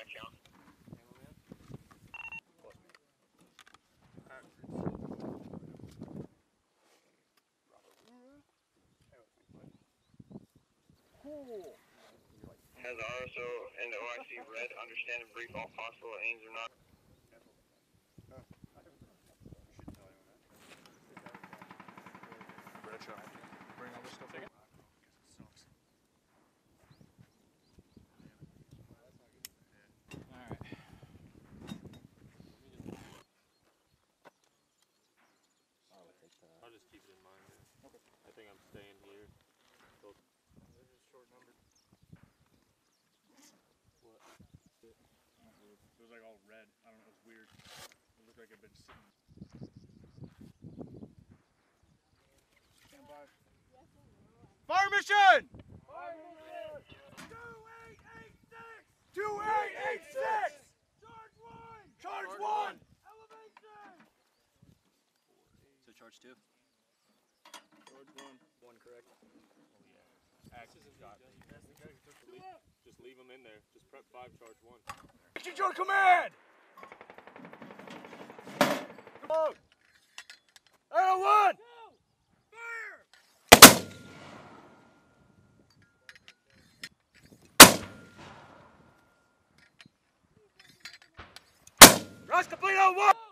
pack. Has RSO and OIC read, understand, and brief all possible aims or not? Red shot. Bring all this stuff in. Alright. I'll. I'll just keep it in mind. Yeah. Okay. I think I'm staying here. This is short number. What? It was like all red. I don't know. It was weird. It looked like it'd been sitting. Stand by. Fire mission! Two eight eight six. Charge one. Charge one! Elevation. So charge two. Charge one. One correct. Axis has got me. Leave, just leave them in there. Just prep five, charge one. Action your command! Come on! Arrow one! Rush complete on one!